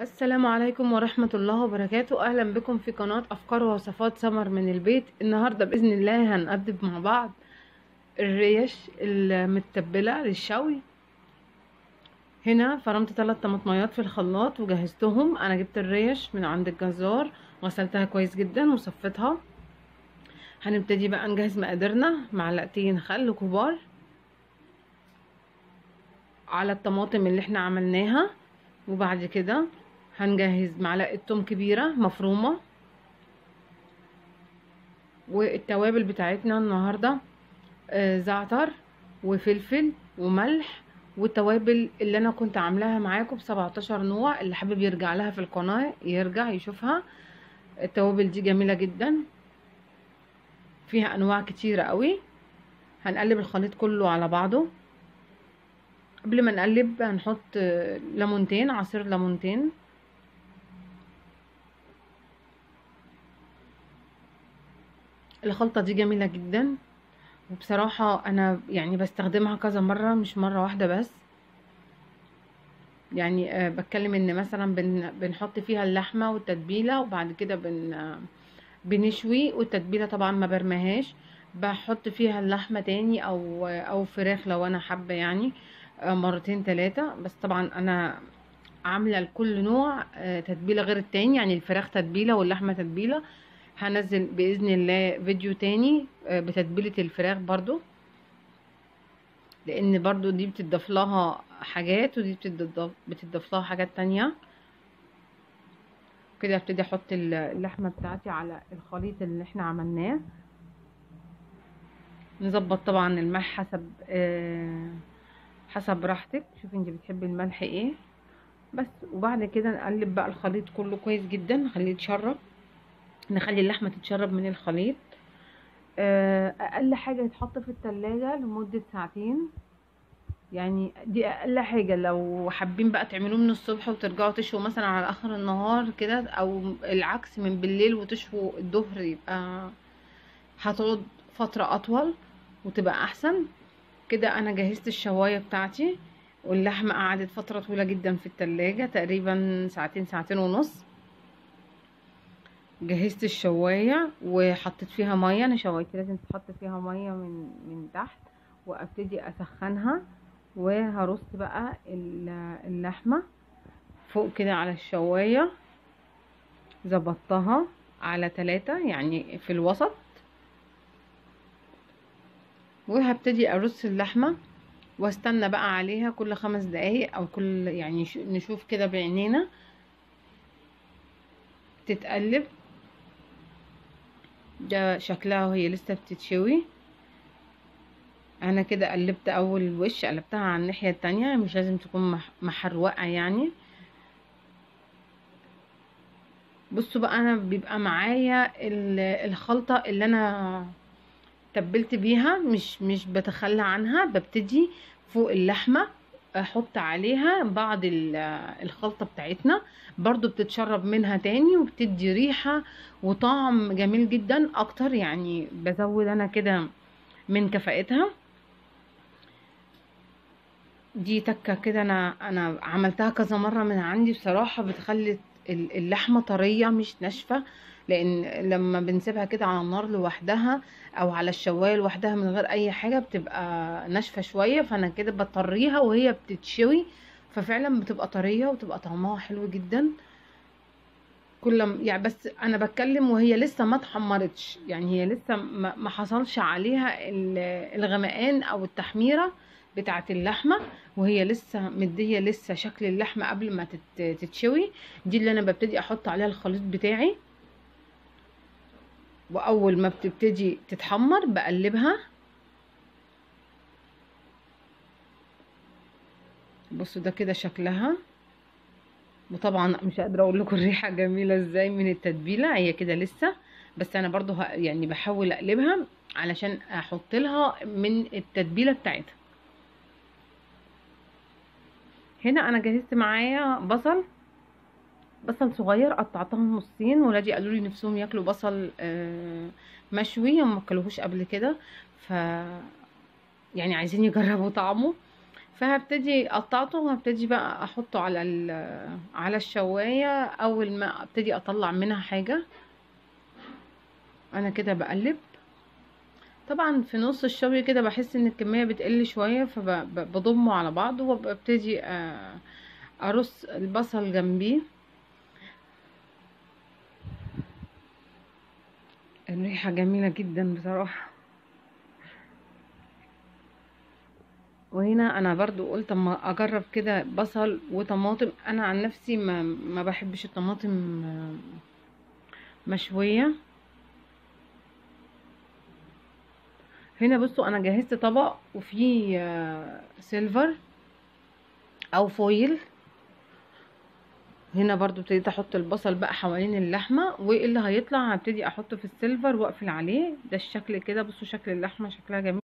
السلام عليكم ورحمة الله وبركاته. أهلا بكم في قناة أفكار ووصفات سمر من البيت. النهاردة بإذن الله هنقدم مع بعض الريش المتبلة للشوي. هنا فرمت ثلاث طماطميات في الخلاط وجهزتهم. أنا جبت الريش من عند الجزار غسلتها كويس جدا وصفتها. هنبتدي بقى نجهز مقاديرنا. معلقتين خل كبار على الطماطم اللي إحنا عملناها. وبعد كده هنجهز معلقة توم كبيرة مفرومة والتوابل بتاعتنا النهارده آه زعتر وفلفل وملح والتوابل اللي أنا كنت عاملاها معاكم ب 17 نوع اللي حابب يرجع لها في القناة يرجع يشوفها. التوابل دي جميلة جدا. فيها أنواع كتيرة قوي. هنقلب الخليط كله على بعضه. قبل ما نقلب هنحط ليمونتين عصير ليمونتين. الخلطة دي جميلة جدا. وبصراحة أنا يعني بستخدمها كذا مرة مش مرة واحدة بس. يعني أه بتكلم إن مثلا بن بنحط فيها اللحمة والتتبيلة وبعد كده بن بنشوي والتتبيلة طبعا ما برمهاش بحط فيها اللحمة تاني أو أو فراخ لو أنا حابة يعني مرتين ثلاثة بس طبعا أنا عاملة لكل نوع تتبيلة غير التاني. يعني الفراخ تتبيلة واللحمة تتبيلة. هنزل بإذن الله فيديو تاني بتتبيلة الفراخ برضو لأن برضو دي بتضاف لها حاجات ودي بتضاف لها حاجات تانية. كده ابتدي أحط اللحمة بتاعتي على الخليط اللي إحنا عملناه. نظبط طبعا الملح حسب آه حسب راحتك. شوفي أنت بتحبي الملح إيه. بس وبعد كده نقلب بقى الخليط كله كويس جدا نخليه يتشرب. نخلي اللحمة تتشرب من الخليط. أقل حاجة يتحط في التلاجة لمدة ساعتين. يعني دي أقل حاجة لو حابين بقى تعملوه من الصبح وترجعوا تشووا مثلا على آخر النهار كده أو العكس من بالليل وتشووا الظهر يبقى هتقعد فترة أطول وتبقى أحسن. كده أنا جهزت الشواية بتاعتي واللحمة قعدت فترة طويلة جدا في التلاجة تقريبا ساعتين ساعتين ونص. جهزت الشواية وحطيت فيها مية. أنا شوايتي لازم تحط فيها مية من من تحت وأبتدي أسخنها وهرص بقى اللحمة فوق كده على الشواية. ظبطتها على ثلاثة يعني في الوسط. وهبتدي أرص اللحمة وأستنى بقى عليها كل خمس دقايق أو كل يعني نشوف كده بعينينا تتقلب. ده شكلها وهي لسه بتتشوي. أنا كده قلبت أول وش قلبتها على الناحية التانية مش لازم تكون محروقة يعني. بصوا بقى أنا بيبقى معايا الخلطة اللي أنا تبلت بيها مش مش بتخلى عنها ببتدي فوق اللحمة. أحط عليها بعض الخلطة بتاعتنا برضو بتتشرب منها تاني وبتدي ريحة وطعم جميل جدا أكتر يعني بزود أنا كده من كفاءتها. دي تكة كده أنا أنا عملتها كذا مرة من عندي بصراحة بتخلي اللحمة طرية مش ناشفة. لأن لما بنسيبها كده على النار لوحدها أو على الشواية لوحدها من غير أي حاجة بتبقى ناشفة شوية فأنا كده بطريها وهي بتتشوي ففعلا بتبقى طرية وتبقى طعمها حلو جدا. كل يعني بس أنا بتكلم وهي لسه ما اتحمرتش يعني هي لسه ما حصلش عليها الغمقان أو التحميرة بتاعه اللحمة وهي لسه مدية لسه شكل اللحمة قبل ما تتشوي. دي اللي أنا ببتدي أحط عليها الخليط بتاعي. وأول ما بتبتدي تتحمر بقلبها. بصوا ده كده شكلها. وطبعا مش قادرة أقول لكم الريحة جميلة إزاي من التتبيلة هي كده لسه. بس أنا برضو يعني بحاول أقلبها علشان أحط لها من التتبيلة بتاعتها. هنا أنا جهزت معايا بصل. بصل صغير قطعتها نصين ولادي قالوا لي نفسهم ياكلوا بصل مشوي هم ما اكلوهوش قبل كده. ف يعني عايزين يجربوا طعمه. فهبتدي قطعته وهبتدي بقى أحطه على على الشواية. أول ما أبتدي أطلع منها حاجة أنا كده بقلب. طبعا في نص الشوي كده بحس إن الكمية بتقل شوية فبضمه على بعض وببتدي آه، أرص البصل جنبيه. الريحة جميلة جدا بصراحة. وهنا أنا برضو قلت أما أجرب كده بصل وطماطم. أنا عن نفسي ما ما بحبش الطماطم آه، مشوية. هنا بصوا أنا جهزت طبق وفيه آه، silver أو foil هنا برضو ابتديت أحط البصل بقى حوالين اللحمة واللي هيطلع؟ هبتدي احطه في ال silver واقفل عليه. ده الشكل كده بصوا شكل اللحمة شكلها جميل.